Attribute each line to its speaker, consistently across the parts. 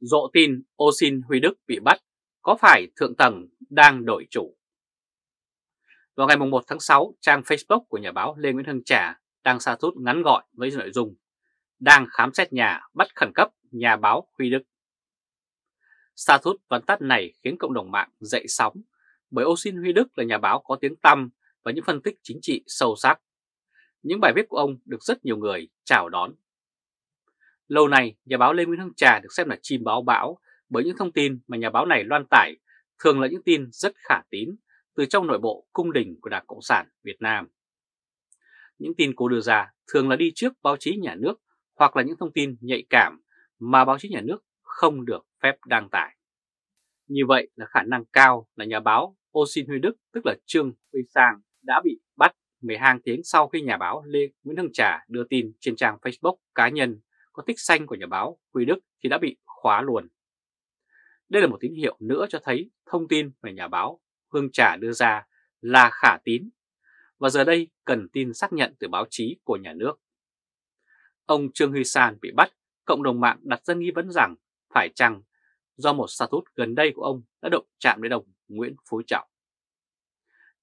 Speaker 1: Rộ tin Ô Xin Huy Đức bị bắt, có phải thượng tầng đang đổi chủ? Vào ngày 1 tháng 6, trang Facebook của nhà báo Lê Nguyễn Hưng Trà đang sa thút ngắn gọn với nội dung đang khám xét nhà bắt khẩn cấp nhà báo Huy Đức. Sa thút văn tắt này khiến cộng đồng mạng dậy sóng bởi Ô Xin Huy Đức là nhà báo có tiếng tăm và những phân tích chính trị sâu sắc. Những bài viết của ông được rất nhiều người chào đón. Lâu nay, nhà báo Lê Nguyễn Hưng Trà được xem là chim báo bão bởi những thông tin mà nhà báo này loan tải thường là những tin rất khả tín từ trong nội bộ cung đình của Đảng Cộng sản Việt Nam. Những tin cô đưa ra thường là đi trước báo chí nhà nước hoặc là những thông tin nhạy cảm mà báo chí nhà nước không được phép đăng tải. Như vậy là khả năng cao là nhà báo Ô Xin Huy Đức tức là Trương Huy Sang đã bị bắt 12 tiếng sau khi nhà báo Lê Nguyễn Hưng Trà đưa tin trên trang Facebook cá nhân có tích xanh của nhà báo Huy Đức thì đã bị khóa luôn. Đây là một tín hiệu nữa cho thấy thông tin về nhà báo Hương Trà đưa ra là khả tín và giờ đây cần tin xác nhận từ báo chí của nhà nước. Ông Trương Huy San bị bắt, cộng đồng mạng đặt ra nghi vấn rằng phải chăng do một status gần đây của ông đã động chạm đến ông Nguyễn Phú Trọng.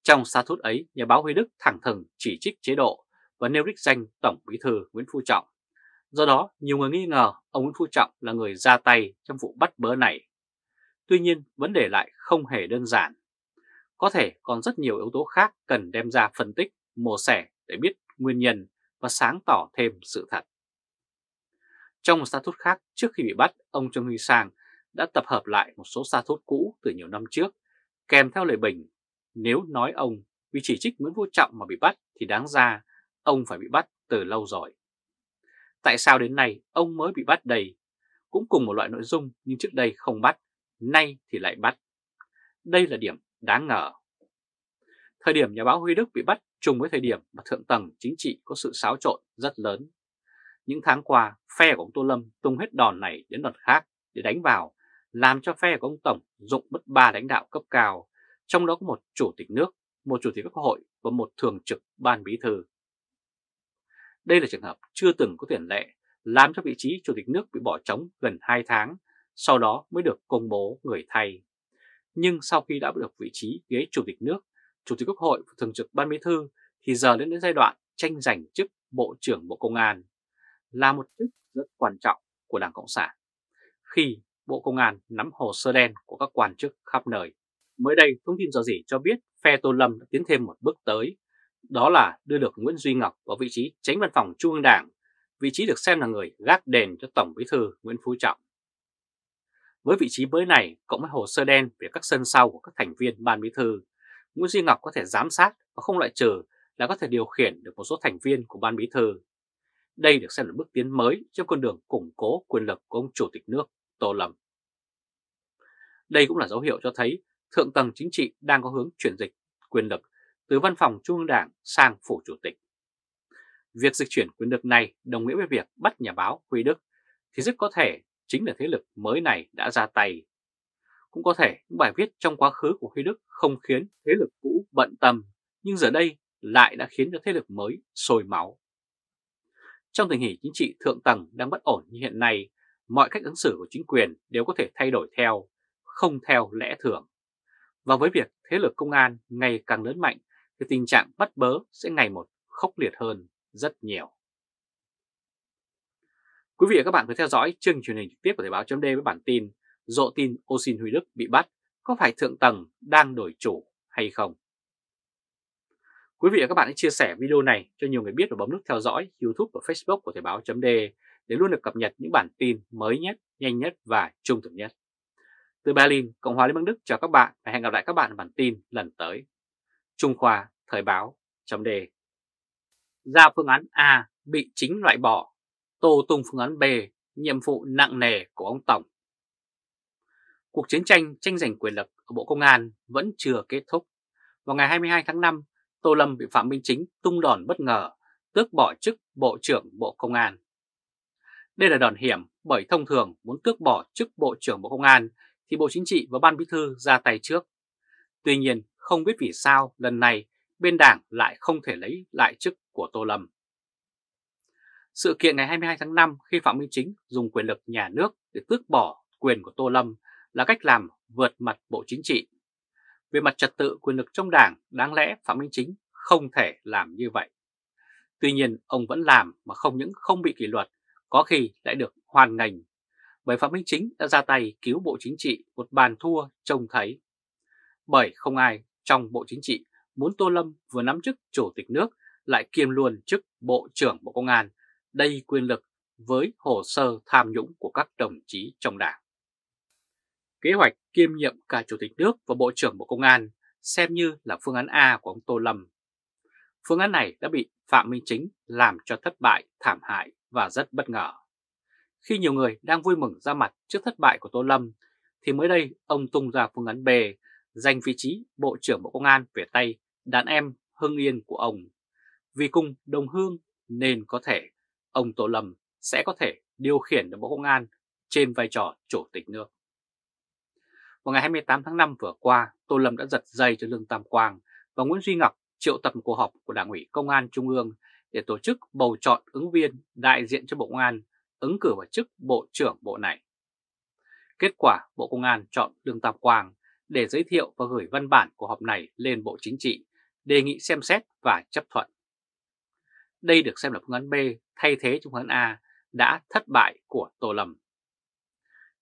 Speaker 1: Trong status ấy, nhà báo Huy Đức thẳng thừng chỉ trích chế độ và nêu đích danh Tổng Bí thư Nguyễn Phú Trọng. Do đó, nhiều người nghi ngờ ông Nguyễn Phú Trọng là người ra tay trong vụ bắt bớ này. Tuy nhiên, vấn đề lại không hề đơn giản. Có thể còn rất nhiều yếu tố khác cần đem ra phân tích, mổ xẻ để biết nguyên nhân và sáng tỏ thêm sự thật. Trong một status khác, trước khi bị bắt, ông Trương Huy Sang đã tập hợp lại một số status cũ từ nhiều năm trước, kèm theo lời bình. Nếu nói ông vì chỉ trích Nguyễn Phú Trọng mà bị bắt thì đáng ra ông phải bị bắt từ lâu rồi. Tại sao đến nay ông mới bị bắt đầy? Cũng cùng một loại nội dung nhưng trước đây không bắt, nay thì lại bắt. Đây là điểm đáng ngờ. Thời điểm nhà báo Huy Đức bị bắt trùng với thời điểm mà thượng tầng chính trị có sự xáo trộn rất lớn. Những tháng qua, phe của ông Tô Lâm tung hết đòn này đến đòn khác để đánh vào, làm cho phe của ông Tổng dụng mất ba lãnh đạo cấp cao, trong đó có một chủ tịch nước, một chủ tịch quốc hội và một thường trực ban bí thư. Đây là trường hợp chưa từng có tiền lệ, làm cho vị trí chủ tịch nước bị bỏ trống gần 2 tháng, sau đó mới được công bố người thay. Nhưng sau khi đã được vị trí ghế chủ tịch nước, chủ tịch quốc hội và thường trực ban bí thư thì giờ đến đến giai đoạn tranh giành chức Bộ trưởng Bộ Công an là một chức rất quan trọng của Đảng Cộng sản khi Bộ Công an nắm hồ sơ đen của các quan chức khắp nơi. Mới đây, thông tin do gì cho biết phe Tô Lâm đã tiến thêm một bước tới, đó là đưa được Nguyễn Duy Ngọc vào vị trí tránh văn phòng Trung ương Đảng, vị trí được xem là người gác đền cho Tổng Bí thư Nguyễn Phú Trọng. Với vị trí mới này, cộng với hồ sơ đen về các sân sau của các thành viên Ban Bí thư, Nguyễn Duy Ngọc có thể giám sát và không loại trừ là có thể điều khiển được một số thành viên của Ban Bí thư. Đây được xem là bước tiến mới trong con đường củng cố quyền lực của ông Chủ tịch nước Tô Lâm. Đây cũng là dấu hiệu cho thấy thượng tầng chính trị đang có hướng chuyển dịch quyền lực từ văn phòng Trung ương Đảng sang phủ chủ tịch. Việc dịch chuyển quyền lực này đồng nghĩa với việc bắt nhà báo Huy Đức thì rất có thể chính là thế lực mới này đã ra tay. Cũng có thể những bài viết trong quá khứ của Huy Đức không khiến thế lực cũ bận tâm, nhưng giờ đây lại đã khiến cho thế lực mới sôi máu. Trong tình hình chính trị thượng tầng đang bất ổn như hiện nay, mọi cách ứng xử của chính quyền đều có thể thay đổi theo, không theo lẽ thường. Và với việc thế lực công an ngày càng lớn mạnh, thì tình trạng bắt bớ sẽ ngày một khốc liệt hơn rất nhiều. Quý vị và các bạn vừa theo dõi chương truyền hình trực tiếp của Thời báo chấm với bản tin Dộ tin Osin Huy Đức bị bắt có phải thượng tầng đang đổi chủ hay không? Quý vị và các bạn hãy chia sẻ video này cho nhiều người biết và bấm nút theo dõi YouTube và Facebook của Thời báo chấm để luôn được cập nhật những bản tin mới nhất, nhanh nhất và trung thực nhất. Từ Berlin, Cộng hòa Liên bang Đức chào các bạn và hẹn gặp lại các bạn ở bản tin lần tới. Trung Khoa Thời báo chấm Ra phương án A bị chính loại bỏ, tô tung phương án B, nhiệm vụ nặng nề của ông Tổng. Cuộc chiến tranh tranh giành quyền lực ở Bộ Công an vẫn chưa kết thúc. Vào ngày 22 tháng 5, Tô Lâm bị Phạm Minh Chính tung đòn bất ngờ, tước bỏ chức Bộ trưởng Bộ Công an. Đây là đòn hiểm bởi thông thường muốn tước bỏ chức Bộ trưởng Bộ Công an thì Bộ Chính trị và Ban Bí thư ra tay trước. Tuy nhiên, không biết vì sao lần này bên đảng lại không thể lấy lại chức của Tô Lâm. Sự kiện ngày 22 tháng 5 khi Phạm Minh Chính dùng quyền lực nhà nước để tước bỏ quyền của Tô Lâm là cách làm vượt mặt Bộ Chính trị. Về mặt trật tự quyền lực trong đảng, đáng lẽ Phạm Minh Chính không thể làm như vậy. Tuy nhiên, ông vẫn làm mà không những không bị kỷ luật, có khi lại được hoàn ngành. Bởi Phạm Minh Chính đã ra tay cứu Bộ Chính trị một bàn thua trông thấy. Bởi không ai trong Bộ Chính trị muốn Tô Lâm vừa nắm chức Chủ tịch nước lại kiêm luôn chức Bộ trưởng Bộ Công an, đầy quyền lực với hồ sơ tham nhũng của các đồng chí trong đảng. Kế hoạch kiêm nhiệm cả Chủ tịch nước và Bộ trưởng Bộ Công an xem như là phương án A của ông Tô Lâm. Phương án này đã bị Phạm Minh Chính làm cho thất bại, thảm hại và rất bất ngờ. Khi nhiều người đang vui mừng ra mặt trước thất bại của Tô Lâm, thì mới đây ông tung ra phương án B giành vị trí Bộ trưởng Bộ Công an về tay đàn em Hưng Yên của ông. Vì cùng đồng hương nên có thể ông Tô Lâm sẽ có thể điều khiển được Bộ Công an trên vai trò chủ tịch nước. Vào ngày 28 tháng 5 vừa qua, Tô Lâm đã giật dây cho Lương Tam Quang và Nguyễn Duy Ngọc triệu tập cuộc họp của Đảng ủy Công an Trung ương để tổ chức bầu chọn ứng viên đại diện cho Bộ Công an ứng cử vào chức Bộ trưởng Bộ này. Kết quả Bộ Công an chọn Lương Tam Quang để giới thiệu và gửi văn bản của họp này lên Bộ Chính trị, đề nghị xem xét và chấp thuận. Đây được xem là phương án B thay thế cho phương án A đã thất bại của Tô Lâm.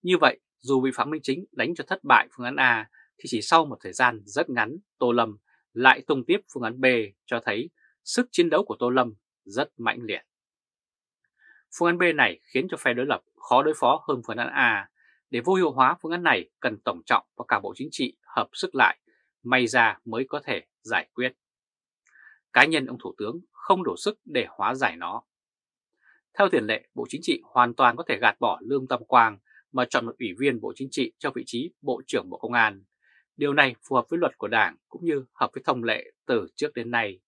Speaker 1: Như vậy, dù bị Phạm Minh Chính đánh cho thất bại phương án A, thì chỉ sau một thời gian rất ngắn, Tô Lâm lại tung tiếp phương án B cho thấy sức chiến đấu của Tô Lâm rất mạnh liệt. Phương án B này khiến cho phe đối lập khó đối phó hơn phương án A. Để vô hiệu hóa phương án này cần tổng trọng và cả Bộ Chính trị hợp sức lại, may ra mới có thể giải quyết. Cá nhân ông Thủ tướng không đủ sức để hóa giải nó. Theo tiền lệ, Bộ Chính trị hoàn toàn có thể gạt bỏ Lương Tâm Quang mà chọn một ủy viên Bộ Chính trị cho vị trí Bộ trưởng Bộ Công an. Điều này phù hợp với luật của Đảng cũng như hợp với thông lệ từ trước đến nay.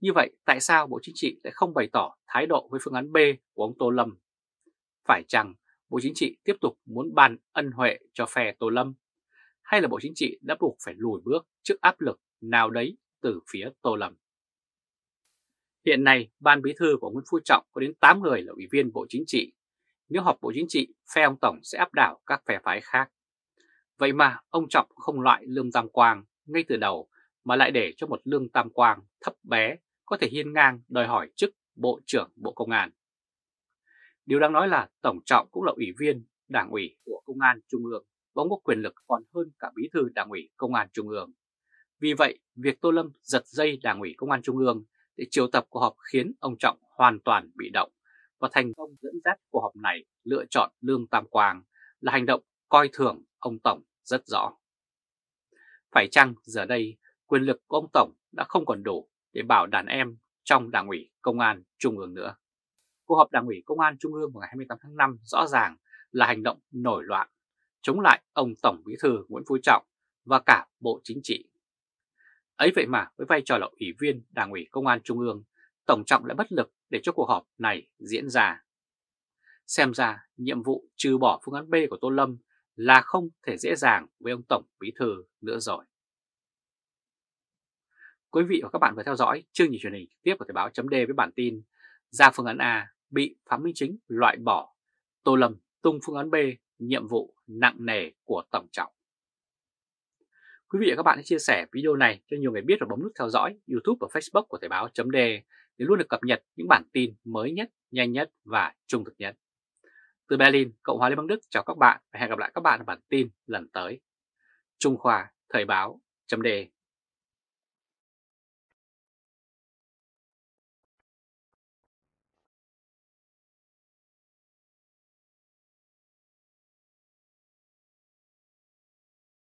Speaker 1: Như vậy, tại sao Bộ Chính trị lại không bày tỏ thái độ với phương án B của ông Tô Lâm? Phải chăng Bộ Chính trị tiếp tục muốn ban ân huệ cho phe Tô Lâm? Hay là Bộ Chính trị đã buộc phải lùi bước trước áp lực nào đấy từ phía Tô Lâm? Hiện nay, Ban Bí thư của Nguyễn Phú Trọng có đến 8 người là ủy viên Bộ Chính trị. Nếu họp Bộ Chính trị, phe ông Tổng sẽ áp đảo các phe phái khác. Vậy mà ông Trọng không loại Lương Tam Quang ngay từ đầu mà lại để cho một Lương Tam Quang thấp bé có thể hiên ngang đòi hỏi chức Bộ trưởng Bộ Công an. Điều đáng nói là Tổng Trọng cũng là ủy viên Đảng ủy của Công an Trung ương và có quyền lực còn hơn cả Bí thư Đảng ủy Công an Trung ương. Vì vậy, việc Tô Lâm giật dây Đảng ủy Công an Trung ương để triệu tập cuộc họp khiến ông Trọng hoàn toàn bị động và thành công dẫn dắt cuộc họp này lựa chọn Lương Tam Quang là hành động coi thường ông Tổng rất rõ. Phải chăng giờ đây quyền lực của ông Tổng đã không còn đủ để bảo đàn em trong Đảng ủy Công an Trung ương nữa? Cuộc họp Đảng ủy Công an Trung ương vào ngày 28 tháng 5 rõ ràng là hành động nổi loạn chống lại ông Tổng Bí thư Nguyễn Phú Trọng và cả Bộ Chính trị Ấy vậy mà với vai trò là ủy viên Đảng ủy Công an Trung ương, Tổng trọng lại bất lực để cho cuộc họp này diễn ra. Xem ra nhiệm vụ trừ bỏ phương án B của Tô Lâm là không thể dễ dàng với ông Tổng Bí Thư nữa rồi. Quý vị và các bạn vừa theo dõi chương trình truyền hình tiếp của Thời báo chấm với bản tin ra phương án A bị Phạm Minh Chính loại bỏ, Tô Lâm tung phương án B nhiệm vụ nặng nề của Tổng trọng. Quý vị và các bạn hãy chia sẻ video này cho nhiều người biết và bấm nút theo dõi YouTube và Facebook của Thời Báo .de để luôn được cập nhật những bản tin mới nhất, nhanh nhất và trung thực nhất. Từ Berlin, Cộng hòa Liên bang Đức chào các bạn và hẹn gặp lại các bạn ở bản tin lần tới. Trung Khoa Thời báo chấm